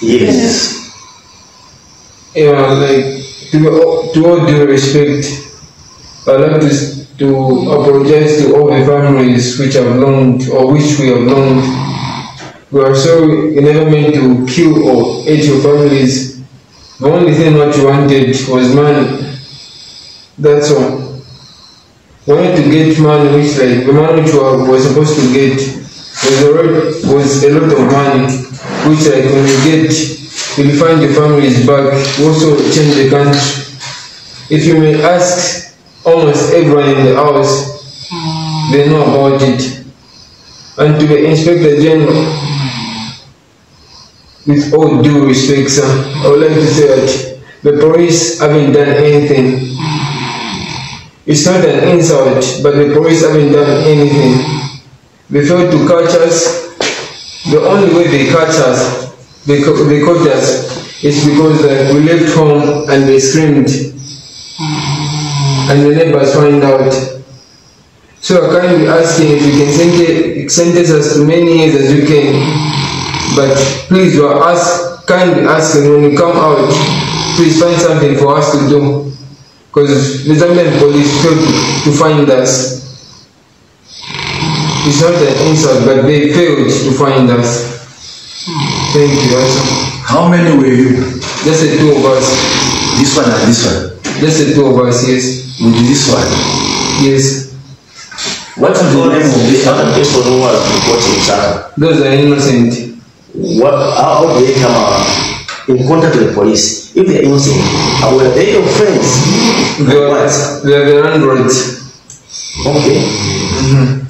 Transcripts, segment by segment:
Yes. Yeah, like to, to all due respect, I'd like to, to apologize to all the families which have loaned or which we have loaned. We are sorry we never meant to kill or hate your families. The only thing what you wanted was money. That's all. We wanted to get money which like the money which we were were supposed to get was already was a lot of money which like when you you'll find your family is back also change the country. If you may ask almost everyone in the house they know about it. And to the inspector general with all due respect sir, I would like to say that the police haven't done anything it's not an insult, but the police haven't done anything. They failed to catch us. The only way they catch us, they, they caught us, is because uh, we left home and they screamed. And the neighbors find out. So I can't be asking if you can sentence us to many years as you can. But please, you are ask, kindly asking when you come out, please find something for us to do because the Zambian police failed to find us. It's not an insult, but they failed to find us. Thank you, also. How many were you? Just the two of us. This one and this one. Just the two of us, yes. With this one. Yes. What is the name of the this other person who was reporting Saka, Those are innocent. what, how, how do they come uh, in contact with the police? If they're innocent, how were they your friends? They are, What? they are the landlords. Okay. Okay.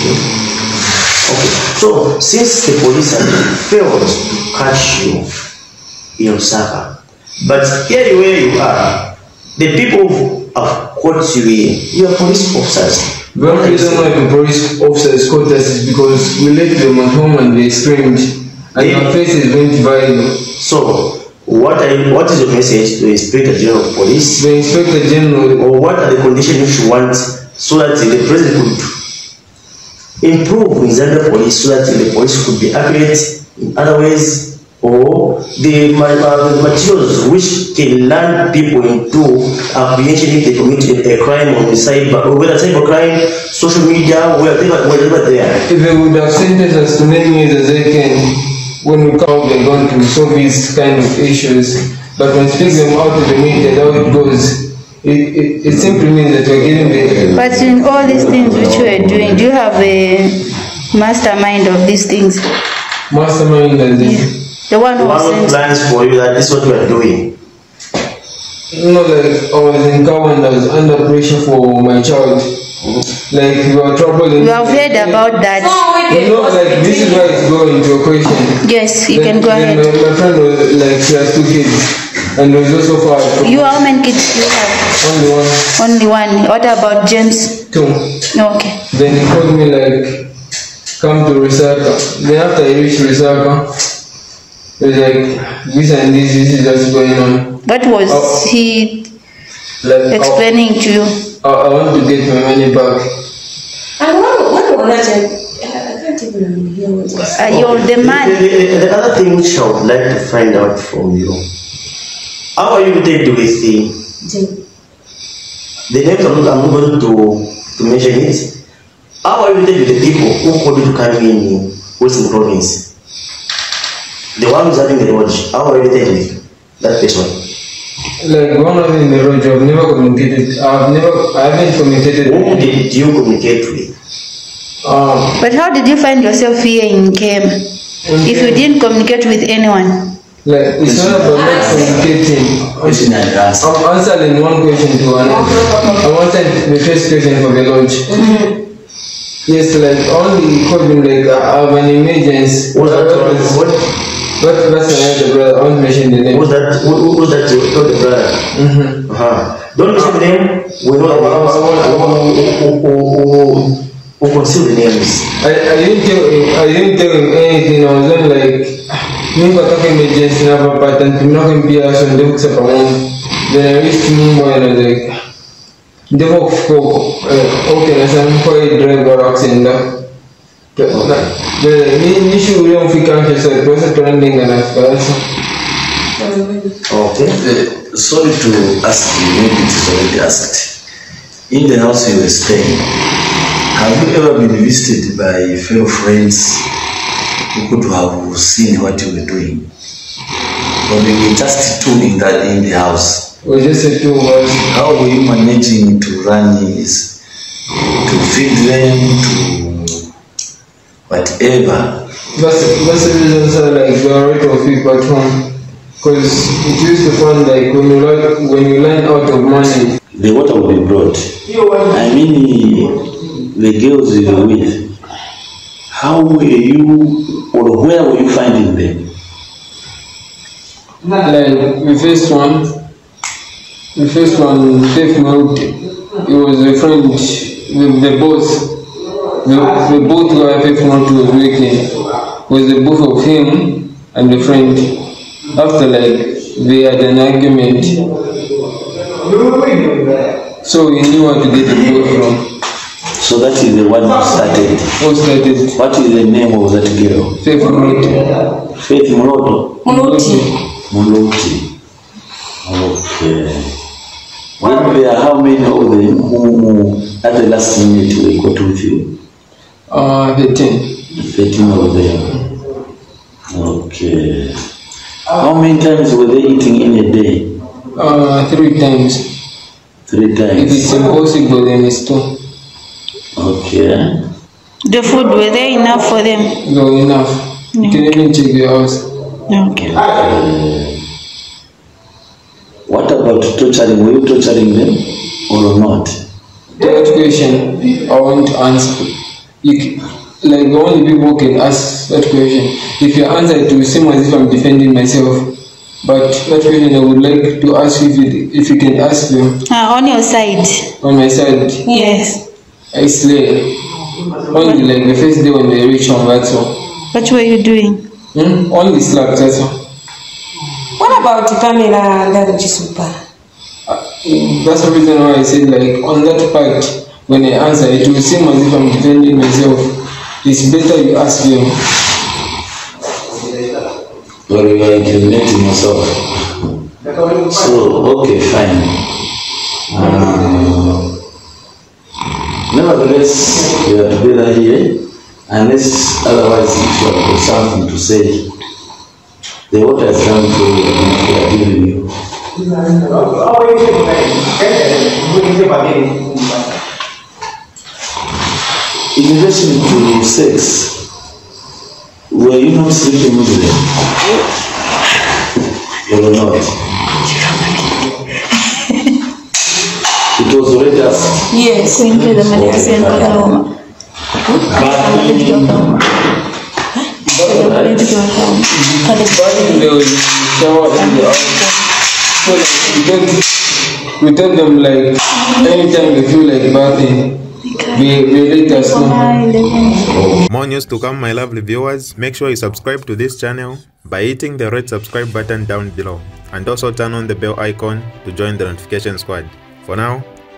Okay. So since the police have failed to catch you in Lusaka, but here where you are, the people who have caught you here, you are police officers. The only reason why the police officers caught us is because we left them at home and they screamed. And our faces went viral. So, what are you, what is your message to the Inspector General of Police? The inspector general Or what are the conditions you want so that the president could improve in Zambia police so that the police could be accurate in other ways or the ma- ma- the materials which can land people into apprehension if they commit a crime on the cyber, or cyber crime, social media, whatever, whatever they are. If they would have sentenced us to many as they can, when we come they're to solve these kind of issues. But when speak them out to the media, it goes, it, it, it simply means that we're getting the. But in all these things which you are doing, do you have a mastermind of these things? Mastermind as in. The one who One of sent plans for you that this is what we are doing. No, like I was in car and I was under pressure for my child. Like we were troubled in. You have heard about that. You know, like this is why it's going to a question. Yes, you can go ahead. My, my friend was like, she has two kids, and was also far from You, how many kids do you have? only one, Only one. What about James? two. Okay. Then he called me like, come to Lusaka. Then after I reached Lusaka, he was like, this and this, this is what's going on. What was Oh. he Like, I, explaining to you? I, I want to get my money back. And one, one more night, I, I can't even hear what you're saying. Uh, you're the The, man. the, the, the other thing which I would like to find out from you, how are you related with the, Jane. the names I'm not, I'm not going to, to mention it. How are you related with the people who called you to come in Western Province? The one who's having the lodge, how are you related with that person? Like one of in the road, I've never communicated. I've never, I haven't communicated. Who with him. did you communicate with? Um, But how did you find yourself here in Kem? If you didn't communicate with anyone? Like it's not about not communicating. Question and answer. I'm answering one question to another. I'm answering the first question for the lodge. Yes, like only COVID, like I have an emergency. What's that? What? What that's another brother? I won't mention the name. What's that? What, what- what's that? Your your brother. Mm-hmm. Uh-huh. Don't mention the name. We know the names. Who, who, who, who conceal the names. I, I didn't tell him, I didn't tell him anything. I was only like, Mungu emergency na hapa and tumina kumpia so ndio kusema pamoja. Then I reached Mungu ndio kufiko, eh, okay, na sasa mko hii driver accident. Nishu ule mfika nje sasa, kwa sababu tunaenda na farasi. Okay. Uh, sorry to ask you, maybe it is already asked. In the house you were staying, have you ever been visited by fellow friends who could have seen what you were doing? But we were just two in that in the house? We just said two words. How were you managing to run this, to feed them, to whatever? That's that's the reason so like there are a of people at home. Because it used to fun like when you learn when you learn out of money. The water will be brought. I mean, the girls you were with, how were you, or where were you finding them? Like uh, the first one, the first one, Dave Mout, he was a friend with the boss. The, the both where Dave Mout was working was the both of him and the friend. After like they had an argument, so he knew where to get the both from. So that is the one who started. Who started What is the name of that girl? Dave Mout. Faith Moloto. Muluti. Moloti. Okay. Then there are how many of them who at the last minute were got with you? Uh, the ten. 13 of them. Okay. How many times were they eating in a day? Uh, three times. Three If times. it's impossible, then it's two. Okay. The food were there enough for them? No, enough. You can even check your house. Okay. What about torturing? Were you torturing them or not? That question I want to answer. You, like only people can ask that question. If you answer it, it will seem as if I'm defending myself. But that question I would like to ask you if you, if you can ask them Ah, on your side. on my side. Yes. I slay. Only like the first day when they reach home, that's all. What were you doing? Hmm? Only slap, that's all. What about Pamela Ndaruji Super? Uh, That's the reason why I said like on that part when I answer it will seem as if I'm defending myself. It's better you ask them. Or you are incriminating yourself? So, okay, fine. Nevertheless, we are together here, unless otherwise if you have something to say. The water has come to you and we are giving you. In relation to sex, were you not sleeping with them? You were not. It was already asked. Yes. Kuingiza madikiseni kwa kauma. They will shower in the house. So like, we tell, we tell them like anytime they feel like bathing, we, we let us know. More news to come, my lovely viewers. Make sure you subscribe to this channel by hitting the red subscribe button down below and also turn on the bell icon to join the notification squad. For now,